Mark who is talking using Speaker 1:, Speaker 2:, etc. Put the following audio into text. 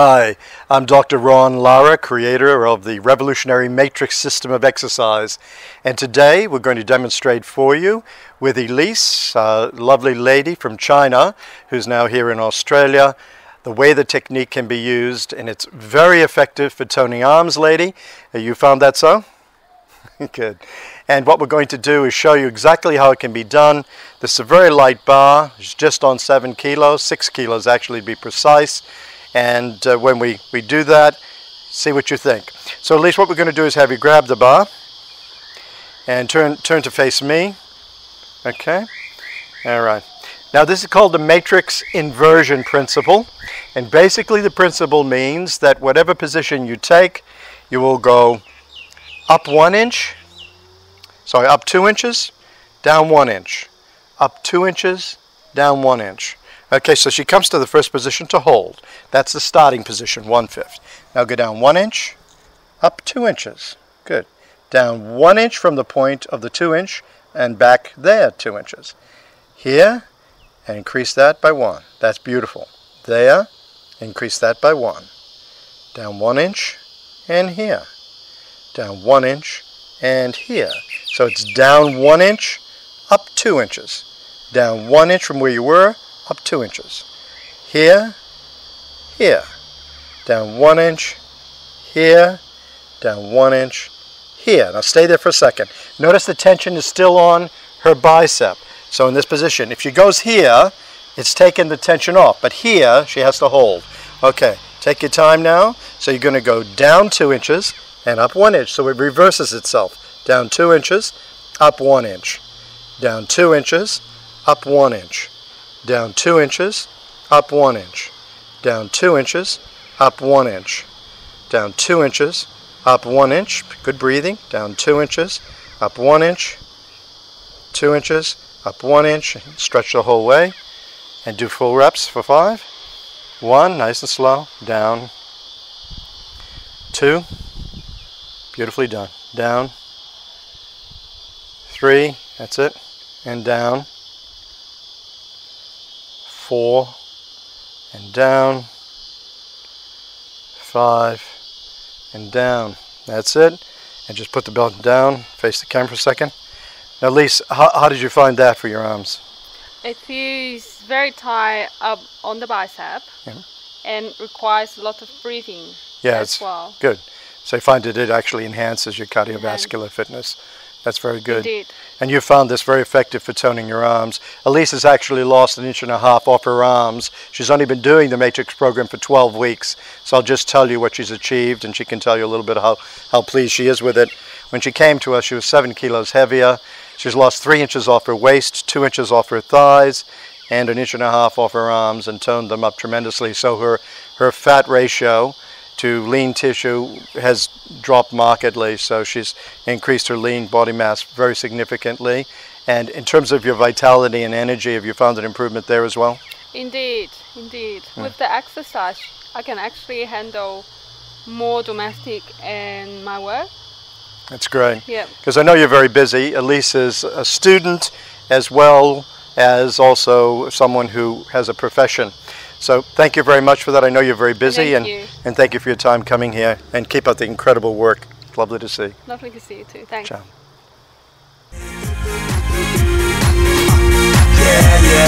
Speaker 1: Hi, I'm Dr. Ron Lara, creator of the revolutionary matrix system of exercise. And today we're going to demonstrate for you with Elise, a lovely lady from China who's now here in Australia, the way the technique can be used. And it's very effective for toning arms, lady. Uh, you found that so? Good. And what we're going to do is show you exactly how it can be done. This is a very light bar. It's just on 7 kilos, 6 kilos actually to be precise. And uh, when we, we do that, see what you think. So Elise what we're going to do is have you grab the bar and turn, turn to face me. Okay. All right. Now this is called the matrix inversion principle. And basically the principle means that whatever position you take, you will go up one inch, sorry, up two inches, down one inch, up two inches, down one inch. Okay, so she comes to the first position to hold. That's the starting position, one-fifth. Now go down one inch, up two inches. Good. Down one inch from the point of the two inch and back there two inches. Here, and increase that by one. That's beautiful. There, increase that by one. Down one inch, and here. Down one inch, and here. So it's down one inch, up two inches. Down one inch from where you were, up two inches. Here, here, down one inch, here, down one inch, here. Now stay there for a second. Notice the tension is still on her bicep. So in this position, if she goes here, it's taking the tension off, but here she has to hold. Okay, take your time now. So you're going to go down two inches and up one inch. So it reverses itself. Down two inches, up one inch. Down two inches, up one inch down 2 inches, up 1 inch, down 2 inches, up 1 inch, down 2 inches, up 1 inch, good breathing, down 2 inches, up 1 inch, 2 inches, up 1 inch, stretch the whole way, and do full reps for 5. 1, nice and slow, down, 2, beautifully done, down, 3, that's it, and down, four, and down, five, and down. That's it. And just put the belt down, face the camera for a second. Now, Lise, how, how did you find that for your arms?
Speaker 2: It feels very tight up on the bicep yeah. and requires a lot of breathing
Speaker 1: yeah,
Speaker 2: as well.
Speaker 1: Good. So I find that it actually enhances your cardiovascular Enhance. fitness. That's very good.
Speaker 2: Indeed.
Speaker 1: And you found this very effective for toning your arms. Elise has actually lost an inch and a half off her arms. She's only been doing the Matrix program for 12 weeks. So I'll just tell you what she's achieved and she can tell you a little bit how, how pleased she is with it. When she came to us, she was seven kilos heavier. She's lost three inches off her waist, two inches off her thighs, and an inch and a half off her arms and toned them up tremendously. So her, her fat ratio to lean tissue has dropped markedly, so she's increased her lean body mass very significantly. And in terms of your vitality and energy, have you found an improvement there as well?
Speaker 2: Indeed, indeed. Mm. With the exercise, I can actually handle more domestic and my work.
Speaker 1: That's great.
Speaker 2: Yeah.
Speaker 1: Because I know you're very busy. Elise is a student as well as also someone who has a profession. So thank you very much for that. I know you're very busy,
Speaker 2: thank
Speaker 1: and
Speaker 2: you.
Speaker 1: and thank you for your time coming here. And keep up the incredible work. Lovely to see.
Speaker 2: Lovely to see you too. Thanks.
Speaker 1: Ciao. Yeah, yeah.